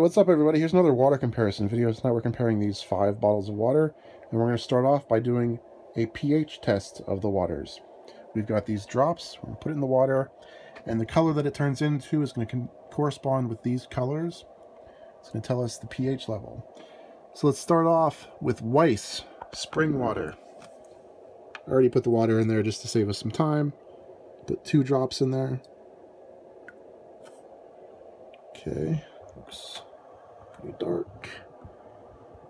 what's up everybody? Here's another water comparison video. Tonight we're comparing these five bottles of water, and we're going to start off by doing a pH test of the waters. We've got these drops, we're going to put it in the water, and the color that it turns into is going to correspond with these colors. It's going to tell us the pH level. So let's start off with Weis spring water. I already put the water in there just to save us some time. Put two drops in there. Okay, dark.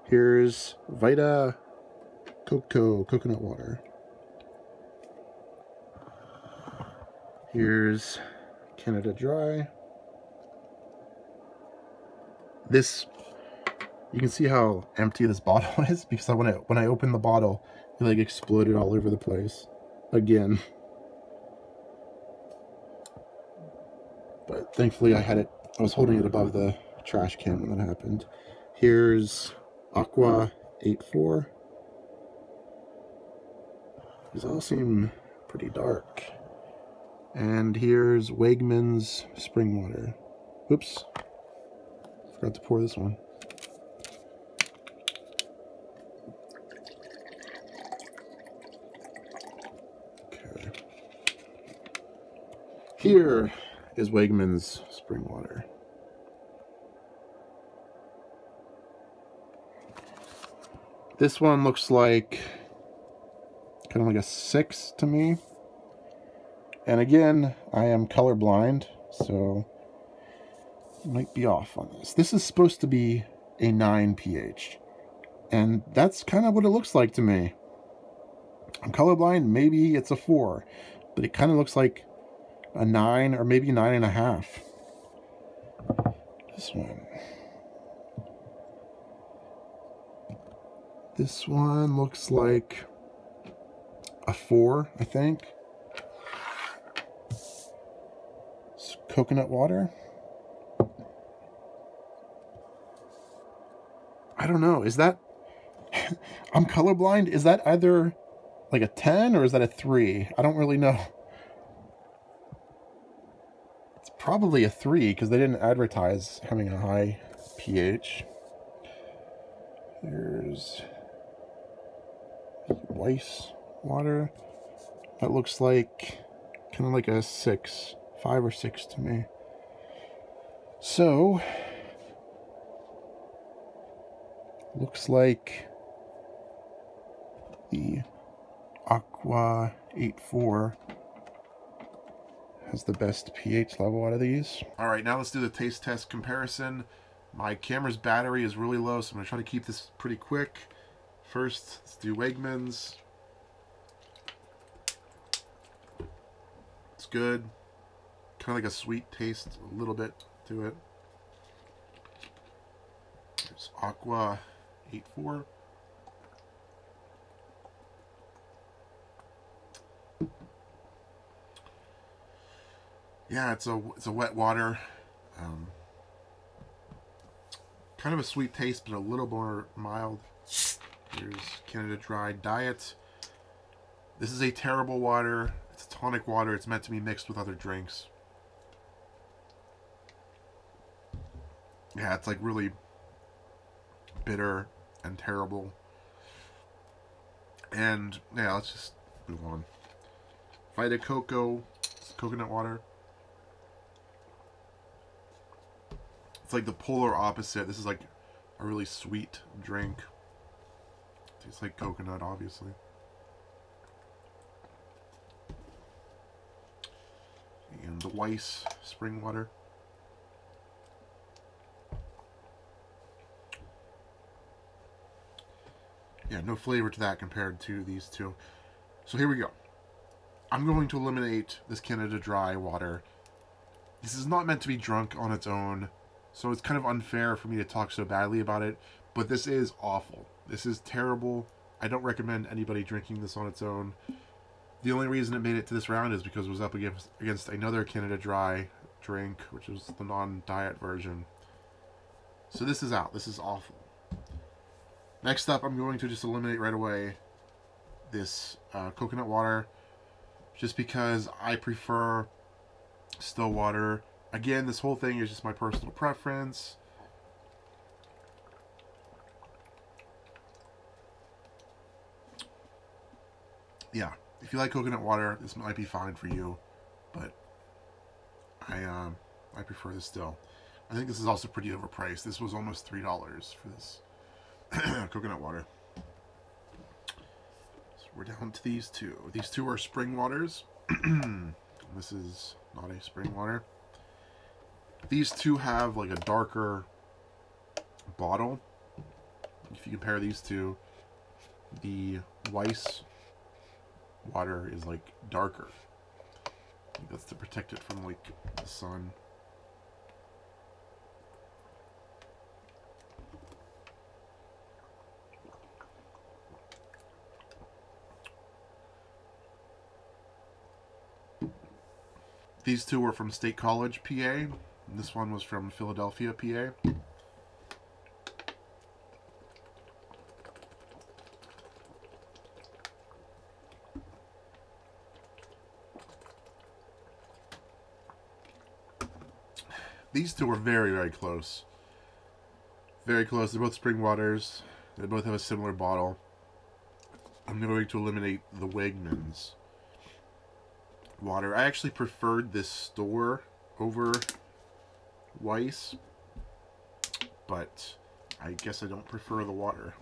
Here's Vita Coco coconut water. Here's Canada Dry. This, you can see how empty this bottle is because when I when I opened the bottle, it like exploded all over the place. Again. But thankfully I had it I was holding it above the trash can when that happened. Here's Aqua 84. These all seem pretty dark. And here's Wegmans spring water. Oops. Forgot to pour this one. Okay. Here is Wegmans spring water. This one looks like kind of like a six to me. And again, I am colorblind, so might be off on this. This is supposed to be a 9 pH. And that's kind of what it looks like to me. I'm colorblind, maybe it's a 4. But it kind of looks like a nine or maybe nine and a half. This one. This one looks like a four, I think. It's coconut water. I don't know. Is that... I'm colorblind. Is that either like a 10 or is that a 3? I don't really know. It's probably a 3 because they didn't advertise having a high pH. Here's Weis water. That looks like kind of like a 6, 5 or 6 to me. So, looks like the Aqua 84 has the best pH level out of these. All right, now let's do the taste test comparison. My camera's battery is really low, so I'm gonna try to keep this pretty quick. First, let's do Wegmans. It's good. Kind of like a sweet taste, a little bit to it. There's Aqua 84. yeah, it's a it's a wet water. Um, kind of a sweet taste, but a little more mild. Here's Canada Dry Diet. This is a terrible water. It's tonic water. It's meant to be mixed with other drinks. Yeah, it's like really bitter and terrible. And yeah, let's just move on. Vita Coco, coconut water. It's like the polar opposite. This is like a really sweet drink. Tastes like coconut, obviously. And the Weis spring water. Yeah, no flavor to that compared to these two. So here we go. I'm going to eliminate this Canada Dry water. This is not meant to be drunk on its own. So it's kind of unfair for me to talk so badly about it, but this is awful. This is terrible. I don't recommend anybody drinking this on its own. The only reason it made it to this round is because it was up against against another Canada Dry drink, which was the non-diet version. So this is out. This is awful. Next up, I'm going to just eliminate right away this uh, coconut water, just because I prefer still water Again, this whole thing is just my personal preference. Yeah, if you like coconut water, this might be fine for you, but I um I prefer this still. I think this is also pretty overpriced. This was almost three dollars for this coconut water. So we're down to these two. These two are spring waters. this is not a spring water. These two have like a darker bottle. If you compare these two, the Weis water is like darker. that's to protect it from like the sun. These two were from State College, PA. This one was from Philadelphia, PA. These two are very, very close. Very close. They're both spring waters. They both have a similar bottle. I'm going to eliminate the Wegmans water. I actually preferred this store over Weis, but I guess I don't prefer the water.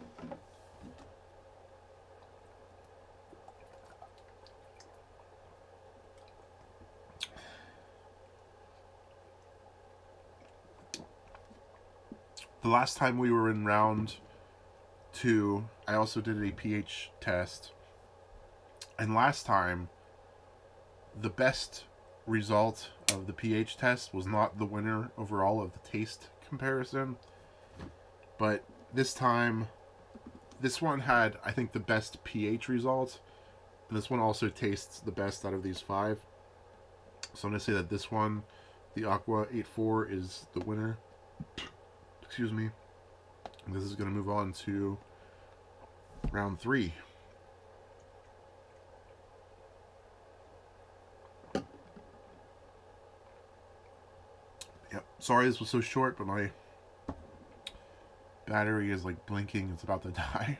The last time we were in round two, I also did a pH test. And last time, the best result of the pH test was not the winner overall of the taste comparison. But this time, this one had, I think, the best pH result. And this one also tastes the best out of these five. So I'm going to say that this one, the Aqua 8.4, is the winner. Excuse me. This is going to move on to round three. Yep. Sorry this was so short, but my battery is like blinking. It's about to die.